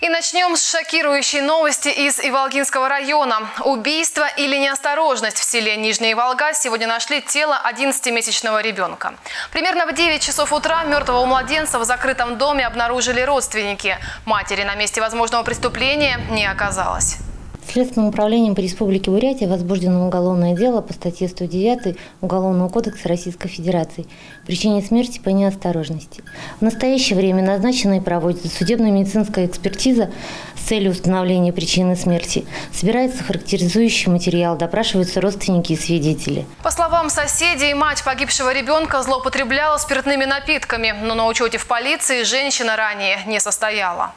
И начнем с шокирующей новости из Иволгинского района. Убийство или неосторожность в селе Нижняя Волга сегодня нашли тело 11-месячного ребенка. Примерно в 9 часов утра мертвого младенца в закрытом доме обнаружили родственники. Матери на месте возможного преступления не оказалось. Следственным управлением по Республике Бурятия возбуждено уголовное дело по статье 109 Уголовного кодекса Российской Федерации «Причине смерти по неосторожности». В настоящее время назначена и проводится судебно-медицинская экспертиза с целью установления причины смерти. Собирается характеризующий материал, допрашиваются родственники и свидетели. По словам соседей, мать погибшего ребенка злоупотребляла спиртными напитками, но на учете в полиции женщина ранее не состояла.